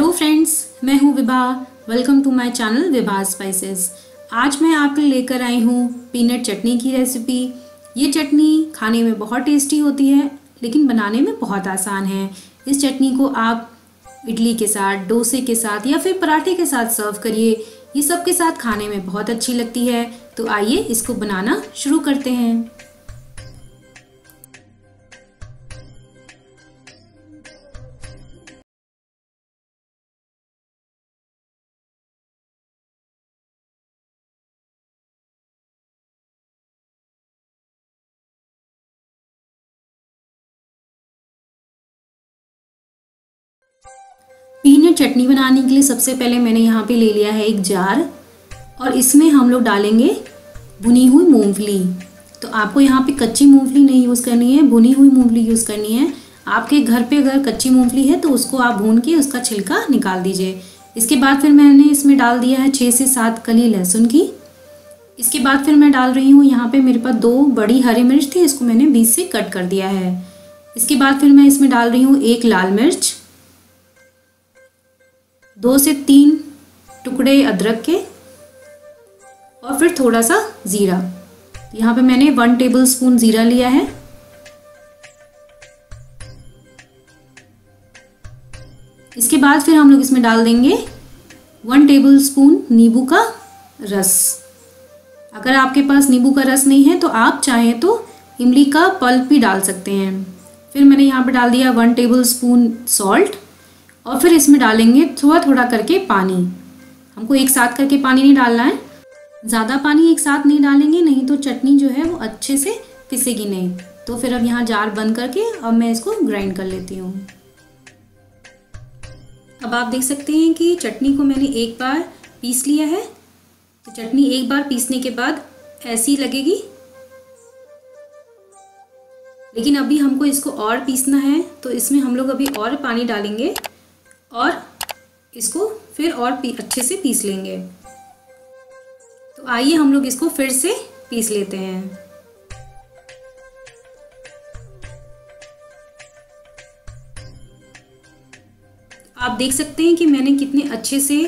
Hello friends मैं हूँ Vibha. Welcome to my channel Vibha spices आज मैं आपके लेकर आई हूँ पीनट चटनी की रेसिपी ये चटनी खाने में बहुत टेस्टी होती है, लेकिन बनाने में बहुत आसान है। इस चटनी को आप इडली के साथ, डोसे के साथ या फिर पराठे के साथ सर्व करिए। ये सब के साथ खाने में बहुत अच्छी लगती है। तो आइए इसको बनाना शुरू करते हैं। पीनट चटनी बनाने के लिए सबसे पहले मैंने यहाँ पे ले लिया है एक जार और इसमें हम लोग डालेंगे भुनी हुई मूंगफली। तो आपको यहाँ पे कच्ची मूंगफली नहीं यूज़ करनी है, भुनी हुई मूंगफली यूज़ करनी है। आपके घर पे अगर कच्ची मूंगफली है तो उसको आप भून के उसका छिलका निकाल दीजिए। इसके बाद फिर मैंने इसमें डाल दिया है छः से सात कली लहसुन की। इसके बाद फिर मैं डाल रही हूँ यहाँ पे मेरे पास दो बड़ी हरी मिर्च थी, इसको मैंने बीस से कट कर दिया है। इसके बाद फिर मैं इसमें डाल रही हूँ एक लाल मिर्च। दो से तीन टुकड़े अदरक के और फिर थोड़ा सा ज़ीरा। यहाँ पे मैंने वन टेबल स्पून ज़ीरा लिया है। इसके बाद फिर हम लोग इसमें डाल देंगे वन टेबल स्पून नींबू का रस। अगर आपके पास नींबू का रस नहीं है तो आप चाहें तो इमली का पल्प भी डाल सकते हैं। फिर मैंने यहाँ पे डाल दिया वन टेबल स्पून सॉल्ट और फिर इसमें डालेंगे थोड़ा थोड़ा करके पानी। हमको एक साथ करके पानी नहीं डालना है। ज़्यादा पानी एक साथ नहीं डालेंगे, नहीं तो चटनी जो है वो अच्छे से पिसेगी नहीं। तो फिर अब यहाँ जार बंद करके अब मैं इसको ग्राइंड कर लेती हूँ। अब आप देख सकते हैं कि चटनी को मैंने एक बार पीस लिया है। तो चटनी एक बार पीसने के बाद ऐसी लगेगी। लेकिन अभी हमको इसको और पीसना है तो इसमें हम लोग अभी और पानी डालेंगे। और इसको फिर और अच्छे से पीस लेंगे। तो आइए हम लोग इसको फिर से पीस लेते हैं। आप देख सकते हैं कि मैंने कितने अच्छे से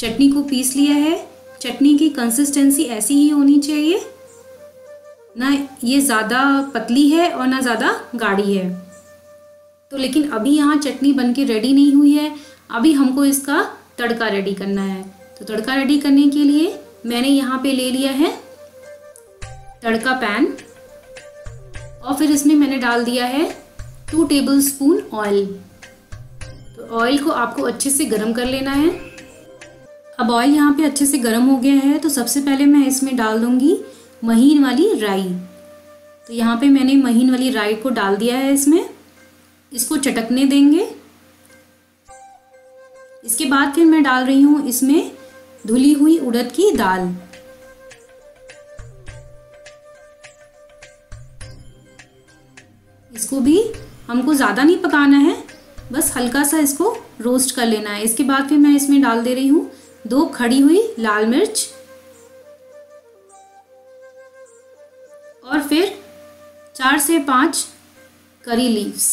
चटनी को पीस लिया है। चटनी की कंसिस्टेंसी ऐसी ही होनी चाहिए। ना ये ज़्यादा पतली है और ना ज़्यादा गाढ़ी है। तो लेकिन अभी यहाँ चटनी बन के रेडी नहीं हुई है। अभी हमको इसका तड़का रेडी करना है। तो तड़का रेडी करने के लिए मैंने यहाँ पे ले लिया है तड़का पैन और फिर इसमें मैंने डाल दिया है टू टेबल स्पून ऑयल तो ऑयल को आपको अच्छे से गर्म कर लेना है। अब ऑयल यहाँ पे अच्छे से गर्म हो गया है तो सबसे पहले मैं इसमें डाल दूँगी महीन वाली राई। तो यहाँ पे मैंने महीन वाली राई को डाल दिया है इसमें। इसको चटकने देंगे। इसके बाद फिर मैं डाल रही हूँ इसमें धुली हुई उड़द की दाल। इसको भी हमको ज़्यादा नहीं पकाना है, बस हल्का सा इसको रोस्ट कर लेना है। इसके बाद फिर मैं इसमें डाल दे रही हूँ दो खड़ी हुई लाल मिर्च। और फिर चार से पाँच करी लीव्स।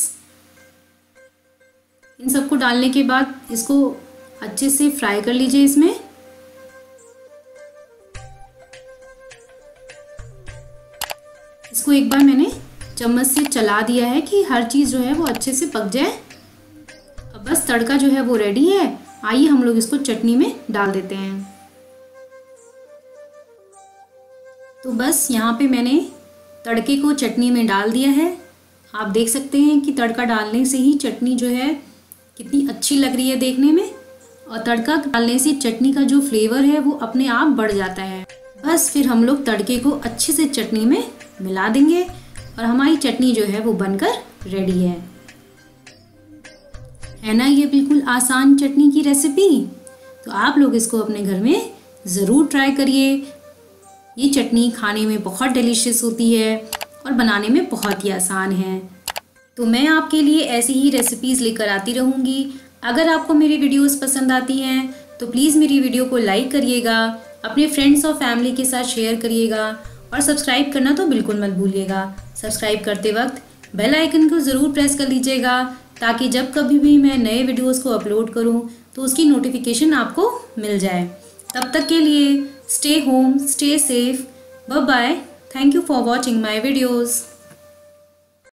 इन सबको डालने के बाद इसको अच्छे से फ्राई कर लीजिए इसमें। इसको एक बार मैंने चम्मच से चला दिया है कि हर चीज़ जो है वो अच्छे से पक जाए। अब बस तड़का जो है वो रेडी है। आइए हम लोग इसको चटनी में डाल देते हैं। तो बस यहाँ पे मैंने तड़के को चटनी में डाल दिया है। आप देख सकते हैं कि तड़का डालने से ही चटनी जो है कितनी अच्छी लग रही है देखने में। और तड़का डालने से चटनी का जो फ्लेवर है, वो अपने आप बढ़ जाता है। बस फिर हम लोग तड़के को अच्छे से चटनी में मिला देंगे और हमारी चटनी जो है, वो बनकर रेडी है। है ना ये बिल्कुल आसान चटनी की रेसिपी तो आप लोग इसको अपने घर में ज़रूर ट्राई करिए। ये चटनी खाने में बहुत डिलीशियस होती है और बनाने में बहुत ही आसान है। तो मैं आपके लिए ऐसी ही रेसिपीज़ लेकर आती रहूँगी। अगर आपको मेरी वीडियोस पसंद आती हैं तो प्लीज़ मेरी वीडियो को लाइक करिएगा, अपने फ्रेंड्स और फैमिली के साथ शेयर करिएगा, और सब्सक्राइब करना तो बिल्कुल मत भूलिएगा। सब्सक्राइब करते वक्त बेल आइकन को ज़रूर प्रेस कर लीजिएगा, ताकि जब कभी भी मैं नए वीडियोस को अपलोड करूँ तो उसकी नोटिफिकेशन आपको मिल जाए। तब तक के लिए stay home stay safe bye thank you for watching my videos